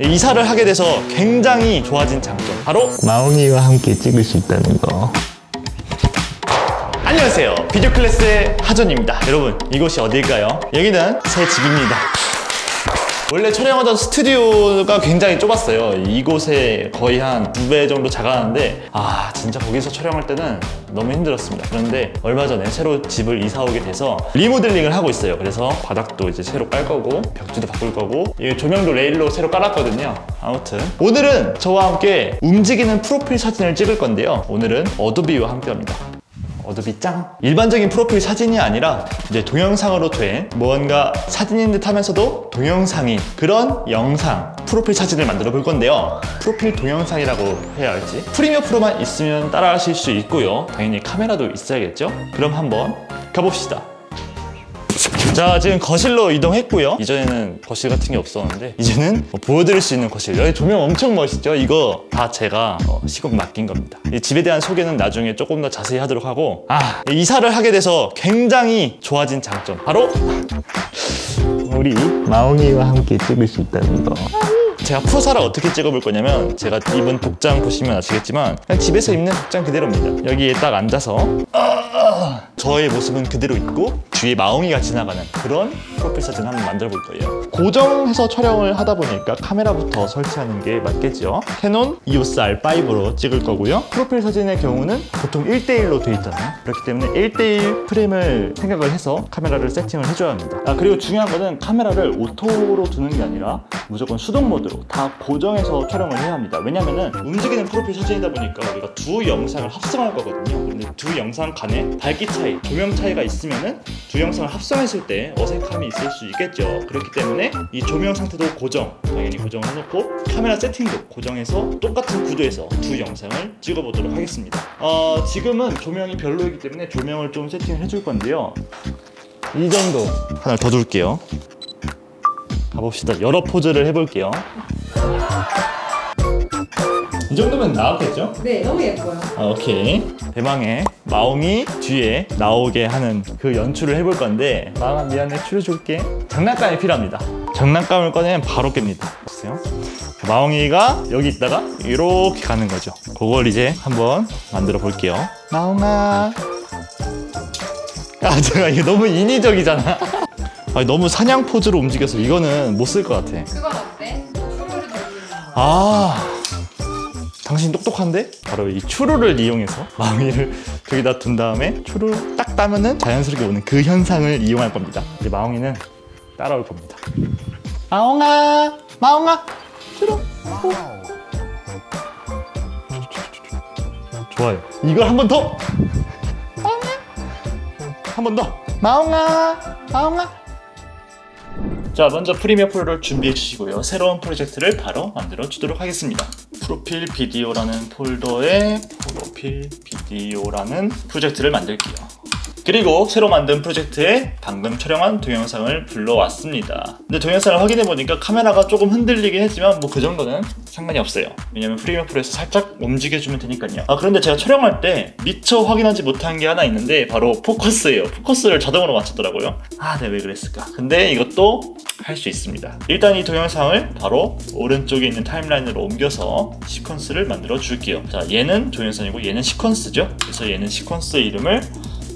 이사를 하게 돼서 굉장히 좋아진 장점 바로 마웅이와 함께 찍을 수 있다는 거. 안녕하세요 비디오 클래스의 하전입니다 여러분 이곳이 어딜까요? 여기는 새 집입니다 원래 촬영하던 스튜디오가 굉장히 좁았어요. 이곳에 거의 한 두 배 정도 작았는데 아 진짜 거기서 촬영할 때는 너무 힘들었습니다. 그런데 얼마 전에 새로 집을 이사 오게 돼서 리모델링을 하고 있어요. 그래서 바닥도 이제 새로 깔 거고 벽지도 바꿀 거고 이 조명도 레일로 새로 깔았거든요. 아무튼. 오늘은 저와 함께 움직이는 프로필 사진을 찍을 건데요. 오늘은 어도비와 함께 합니다 어도비 짱! 일반적인 프로필 사진이 아니라 이제 동영상으로 된 무언가 사진인 듯 하면서도 동영상인 그런 영상 프로필 사진을 만들어 볼 건데요. 프로필 동영상이라고 해야 할지. 프리미어 프로만 있으면 따라 하실 수 있고요. 당연히 카메라도 있어야겠죠? 그럼 한번 가봅시다 자 지금 거실로 이동했고요. 이전에는 거실 같은 게 없었는데 이제는 뭐 보여드릴 수 있는 거실. 여기 조명 엄청 멋있죠? 이거 다 제가 어, 시공 맡긴 겁니다. 이 집에 대한 소개는 나중에 조금 더 자세히 하도록 하고 아 이사를 하게 돼서 굉장히 좋아진 장점. 바로 우리 마웅이와 함께 찍을 수 있다는 거. 제가 프사를 어떻게 찍어볼 거냐면 제가 입은 복장 보시면 아시겠지만 그냥 집에서 입는 복장 그대로입니다. 여기에 딱 앉아서 아, 저의 모습은 그대로 있고 뒤에 마웅이가 지나가는 그런 프로필 사진 한번 만들어 볼 거예요. 고정해서 촬영을 하다 보니까 카메라부터 설치하는 게 맞겠죠? 캐논 EOS R5로 찍을 거고요. 프로필 사진의 경우는 보통 1대1로 돼 있잖아요. 그렇기 때문에 1대1 프레임을 생각을 해서 카메라를 세팅을 해줘야 합니다. 아 그리고 중요한 거는 카메라를 auto로 두는 게 아니라 무조건 수동 모드로 다 고정해서 촬영을 해야 합니다. 왜냐면은 움직이는 프로필 사진이다 보니까 우리가 두 영상을 합성할 거거든요. 근데 두 영상 간에 밝기 차이, 조명 차이가 있으면은 두 영상을 합성했을 때 어색함이 있을 수 있겠죠. 그렇기 때문에 이 조명 상태도 고정 당연히 고정을 해놓고 카메라 세팅도 고정해서 똑같은 구도에서 두 영상을 찍어보도록 하겠습니다. 어, 지금은 조명이 별로이기 때문에 조명을 좀 세팅을 해줄 건데요. 이 정도. 하나 더 둘게요. 가봅시다. 여러 포즈를 해볼게요 이 정도면 나왔겠죠? 네, 너무 예뻐요. 아, 오케이. 대망의 마옹이 뒤에 나오게 하는 그 연출을 해볼 건데 마옹아 미안해 추려줄게. 장난감이 필요합니다. 장난감을 꺼내면 바로 깹니다. 보세요. 마옹이가 여기 있다가 이렇게 가는 거죠. 그걸 이제 한번 만들어 볼게요. 마옹아. 아, 제가 이게 너무 인위적이잖아. 아니, 너무 사냥 포즈로 움직여서 이거는 못 쓸 것 같아. 그건 어때? 돌리는 아 당신 똑똑한데? 바로 이 추루를 이용해서 마웅이를 저기다 둔 다음에 추루 딱 따면은 자연스럽게 오는 그 현상을 이용할 겁니다. 이제 마웅이는 따라올 겁니다. 마웅아! 마웅아! 추루! 오. 좋아요. 이걸 한 번 더! 마웅아! 한 번 더! 마웅아! 마웅아! 자 먼저 프리미어 프로를 준비해 주시고요. 새로운 프로젝트를 바로 만들어 주도록 하겠습니다 프로필 비디오라는 폴더에 프로필 비디오라는 프로젝트를 만들게요 그리고 새로 만든 프로젝트에 방금 촬영한 동영상을 불러왔습니다. 근데 동영상을 확인해 보니까 카메라가 조금 흔들리긴 했지만 뭐 그 정도는 상관이 없어요. 왜냐면 프리미어 프로에서 살짝 움직여주면 되니까요. 아 그런데 제가 촬영할 때 미처 확인하지 못한 게 하나 있는데 바로 포커스예요. 포커스를 자동으로 맞췄더라고요. 아네왜 그랬을까? 근데 이것도 할 수 있습니다. 일단 이 동영상을 바로 오른쪽에 있는 timeline으로 옮겨서 시퀀스를 만들어 줄게요. 자 얘는 동영상이고 얘는 시퀀스죠? 그래서 얘는 시퀀스의 이름을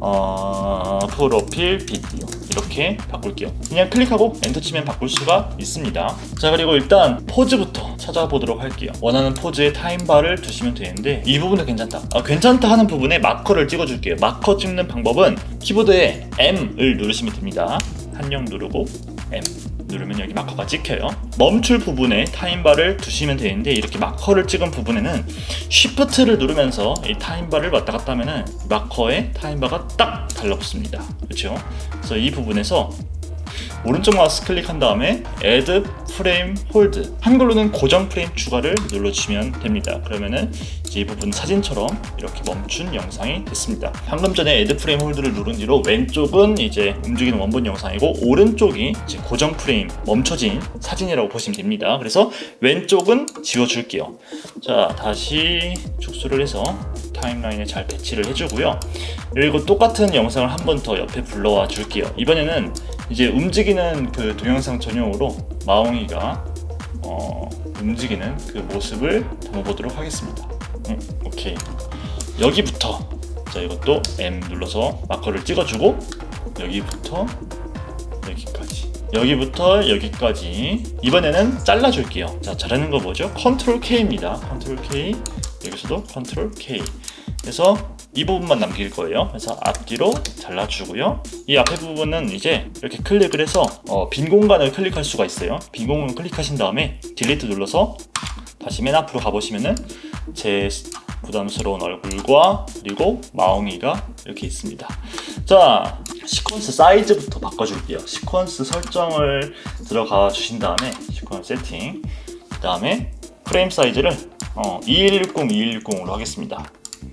어, 프로필 비디오 이렇게 바꿀게요. 그냥 클릭하고 엔터 치면 바꿀 수가 있습니다. 자 그리고 일단 포즈부터 찾아보도록 할게요. 원하는 포즈에 time bar를 두시면 되는데 이 부분도 괜찮다. 아, 괜찮다 하는 부분에 마커를 찍어줄게요. 마커 찍는 방법은 키보드에 M을 누르시면 됩니다. 한영 누르고 M 누르면 여기 마커가 찍혀요. 멈출 부분에 time bar를 두시면 되는데 이렇게 마커를 찍은 부분에는 Shift를 누르면서 이 time bar를 왔다 갔다 하면은 마커에 time bar가 딱 달라붙습니다. 그렇죠 그래서 이 부분에서 오른쪽 마우스 클릭한 다음에 Add Frame Hold 한글로는 고정 프레임 추가를 눌러주시면 됩니다. 그러면은 이 부분 사진처럼 이렇게 멈춘 영상이 됐습니다. 방금 전에 Add 프레임 홀드를 누른 뒤로 왼쪽은 이제 움직이는 원본 영상이고 오른쪽이 이제 고정 프레임 멈춰진 사진이라고 보시면 됩니다. 그래서 왼쪽은 지워줄게요. 자 다시 축소를 해서 타임라인에 잘 배치를 해주고요 그리고 똑같은 영상을 한 번 더 옆에 불러와 줄게요 이번에는 이제 움직이는 그 동영상 전용으로 마옹이가 어, 움직이는 그 모습을 담아보도록 하겠습니다. 음, 오케이. 여기부터 자 이것도 M 눌러서 마커를 찍어주고 여기부터 여기까지 여기부터 여기까지. 이번에는 잘라줄게요. 자 자르는 거 뭐죠? Control K입니다. Control K. 여기서도 Control K. 그래서 이 부분만 남길 거예요. 그래서 앞뒤로 잘라주고요. 이 앞에 부분은 이제 이렇게 클릭을 해서 어, 빈 공간을 클릭할 수가 있어요. 빈 공간을 클릭하신 다음에 Delete 눌러서 다시 맨 앞으로 가보시면은 제 부담스러운 얼굴과 그리고 마웅이가 이렇게 있습니다. 자, 시퀀스 사이즈부터 바꿔줄게요. 시퀀스 설정을 들어가 주신 다음에 시퀀스 세팅, 그 다음에 프레임 사이즈를 어, 2160, 2160으로 하겠습니다.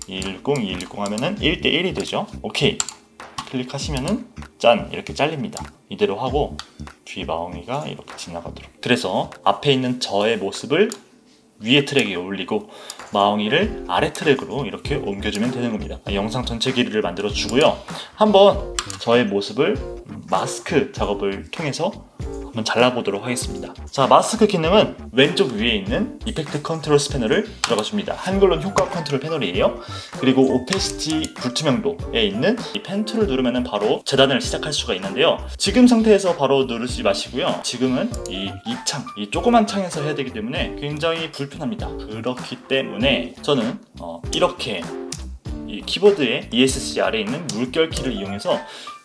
2160, 2160 하면은 1대1이 되죠. 오케이. 클릭하시면은 짠 이렇게 잘립니다. 이대로 하고 뒤 마웅이가 이렇게 지나가도록. 그래서 앞에 있는 저의 모습을 위에 트랙에 올리고 마웅이를 아래 트랙으로 이렇게 옮겨주면 되는 겁니다. 영상 전체 길이를 만들어 주고요. 한번 저의 모습을 마스크 작업을 통해서 한번 잘라보도록 하겠습니다. 자, 마스크 기능은 왼쪽 위에 있는 Effect Controls 패널을 들어가 줍니다. 한글로는 효과 컨트롤 패널이에요. 그리고 Opacity 불투명도에 있는 이 pen tool을 누르면 바로 재단을 시작할 수가 있는데요. 지금 상태에서 바로 누르지 마시고요. 지금은 이, 이 창, 이 조그만 창에서 해야 되기 때문에 굉장히 불편합니다. 그렇기 때문에 저는 어, 이렇게 이 키보드의 ESC 아래에 있는 물결 키를 이용해서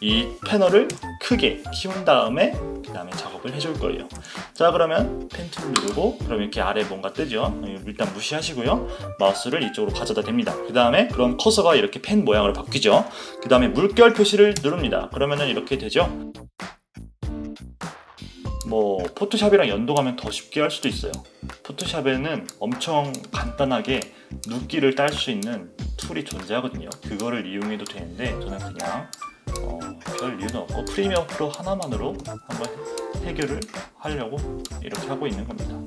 이 패널을 크게 키운 다음에 그 다음에 작업을 해줄 거예요. 자 그러면 펜툴 누르고 그럼 이렇게 아래 뭔가 뜨죠. 일단 무시하시고요. 마우스를 이쪽으로 가져다 댑니다. 그 다음에 그럼 커서가 이렇게 펜 모양으로 바뀌죠. 그 다음에 물결 표시를 누릅니다. 그러면은 이렇게 되죠. 뭐 포토샵이랑 연동하면 더 쉽게 할 수도 있어요. 포토샵에는 엄청 간단하게 누끼를 딸 수 있는 tool이 존재하거든요. 그거를 이용해도 되는데 저는 그냥 어, 별 이유는 없고 Premiere Pro 하나만으로 한번 해결을 하려고 이렇게 하고 있는 겁니다.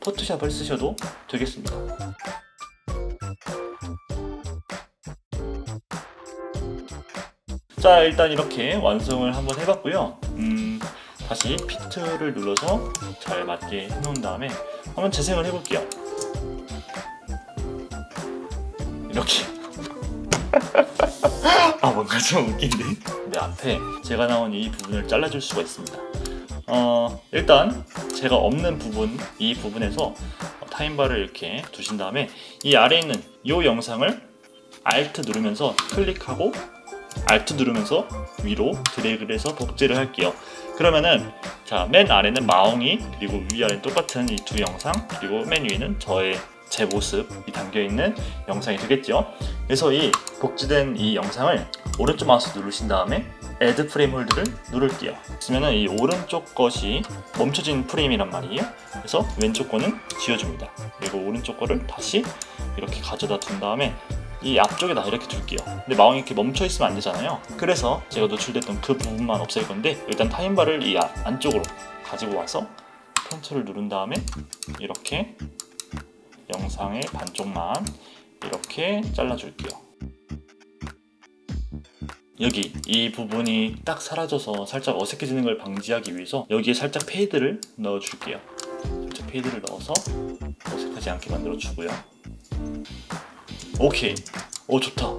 포토샵을 쓰셔도 되겠습니다. 자 일단 이렇게 완성을 한번 해봤고요. 음, 다시 Fit을 눌러서 잘 맞게 해놓은 다음에 한번 재생을 해볼게요. 이렇게 아 뭔가 좀 웃긴데? 내 앞에 제가 나온 이 부분을 잘라줄 수가 있습니다. 어 일단 제가 없는 부분 이 부분에서 타임바를 이렇게 두신 다음에 이 아래에 있는 이 영상을 Alt 누르면서 클릭하고 Alt 누르면서 위로 드래그를 해서 복제를 할게요. 그러면은 자 맨 아래는 마웅이 그리고 위아래 똑같은 이 두 영상 그리고 맨 위에는 저의 제 모습이 담겨 있는 영상이 되겠죠. 그래서 이 복제된 이 영상을 오른쪽 마우스 누르신 다음에 Add 프레임 홀드를 누를게요. 그러면은 이 오른쪽 것이 멈춰진 프레임이란 말이에요. 그래서 왼쪽 거는 지워줍니다. 그리고 오른쪽 거를 다시 이렇게 가져다 둔 다음에 이 앞쪽에다 이렇게 둘게요. 근데 마웅이 이렇게 멈춰 있으면 안 되잖아요. 그래서 제가 노출됐던 그 부분만 없앨 건데 일단 time bar를 이 안쪽으로 가지고 와서 컨트롤 누른 다음에 이렇게 영상의 반쪽만 이렇게 잘라줄게요. 여기 이 부분이 딱 사라져서 살짝 어색해지는 걸 방지하기 위해서 여기에 살짝 fade를 넣어줄게요. 살짝 fade를 넣어서 어색하지 않게 만들어주고요. 오케이. 오 좋다.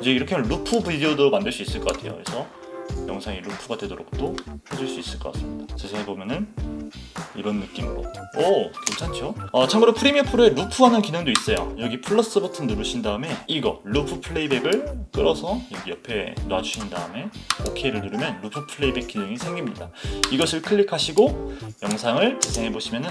이제 이렇게 하면 루프 비디오도 만들 수 있을 것 같아요. 그래서 영상이 루프가 되도록 또 해줄 수 있을 것 같습니다. 자세히 보면은 이런 느낌으로. 오 괜찮죠? 어, 참고로 Premiere Pro에 루프하는 기능도 있어요. 여기 플러스 버튼 누르신 다음에 이거 Loop Playback을 끌어서 여기 옆에 놔주신 다음에 OK를 누르면 Loop Playback 기능이 생깁니다. 이것을 클릭하시고 영상을 재생해 보시면 은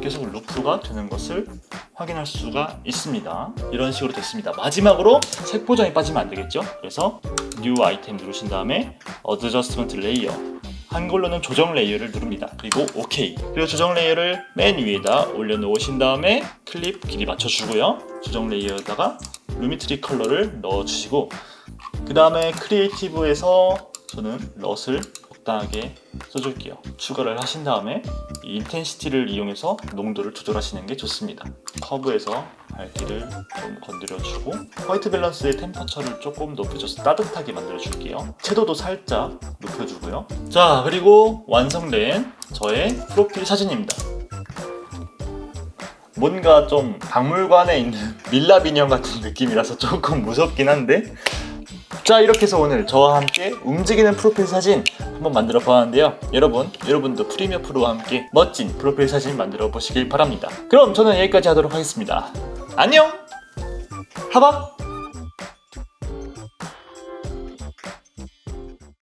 계속 루프가 되는 것을 확인할 수가 있습니다. 이런 식으로 됐습니다. 마지막으로 색 보정이 빠지면 안 되겠죠? 그래서 New Item 누르신 다음에 Adjustment Layer 한글로는 조정 레이어를 누릅니다. 그리고 OK. 그리고 조정 레이어를 맨 위에다 올려놓으신 다음에 클립 길이 맞춰주고요. 조정 레이어에다가 Lumetri Color를 넣어주시고 그 다음에 Creative에서 저는 LUT을 적당하게 써줄게요. 추가를 하신 다음에 이 Intensity를 이용해서 농도를 조절하시는 게 좋습니다. 커브에서 밝기를 좀 건드려주고 White Balance의 Temperature를 조금 높여줘서 따뜻하게 만들어줄게요. 채도도 살짝 높여주고요. 자 그리고 완성된 저의 프로필 사진입니다. 뭔가 좀 박물관에 있는 밀랍 인형 같은 느낌이라서 조금 무섭긴 한데 자 이렇게 해서 오늘 저와 함께 움직이는 프로필 사진 한번 만들어 보았는데요. 여러분 여러분도 프리미어 프로와 함께 멋진 프로필 사진 만들어 보시길 바랍니다. 그럼 저는 여기까지 하도록 하겠습니다. 안녕! 하박